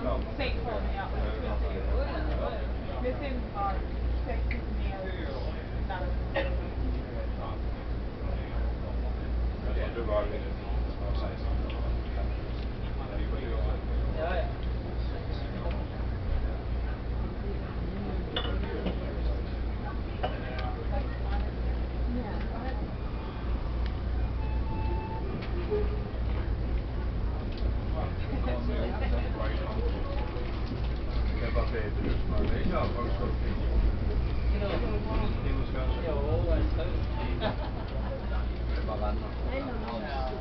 St. Paul, Minneapolis, Twin Cities. Missing are Texas, Minneapolis, not a... Ei, não, não.